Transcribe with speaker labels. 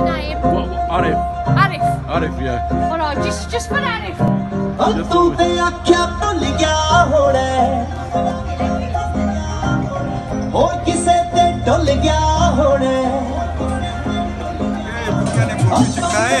Speaker 1: your name?
Speaker 2: What, Arif.
Speaker 1: Arif?
Speaker 2: Arif, yeah.
Speaker 1: Alright, just, just for Arif.
Speaker 3: ਤੂੰ ਤੇ ਆਖਿਆ ਭੁੱਲ ਗਿਆ ਹੋਣਾ ਹੋਰ ਕਿਸੇ ਤੇ ਢੁੱਲ ਗਿਆ ਹੋਣਾ ਇਹ ਬੁੱਕਾ ਨੇ ਮੁੱਛ ਚੁੱਕਾ ਹੈ